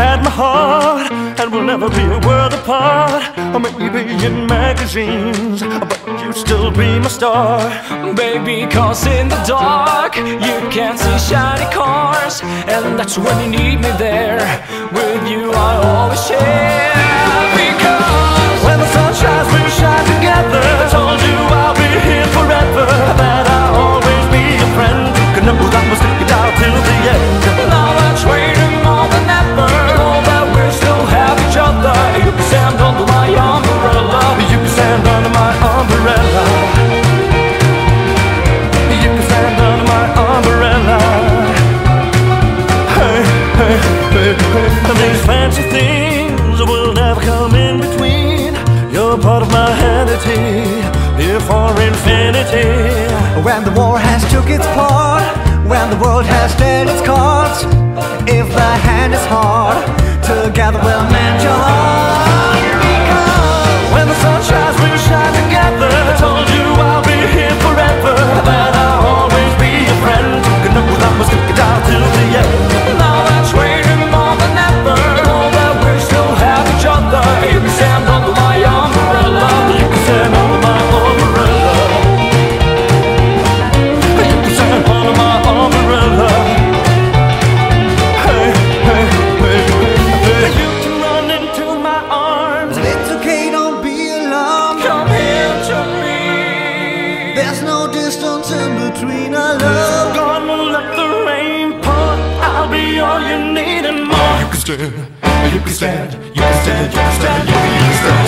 had my heart And we'll never be a world apart. Or maybe in magazines But you'd still be my star. Baby, cause in the dark You can see shiny cars And that's when you need me there. With you I always share These fancy things will never come in between. You're part of my vanity, here for infinity. When the war has took its part, when the world has dealt its cards, if the hand is hard, There's no distance in between our love. Gonna let the rain pour. I'll be all you need and more. You can stand, you can stand, you can stand, you can stand, you can, you can stand,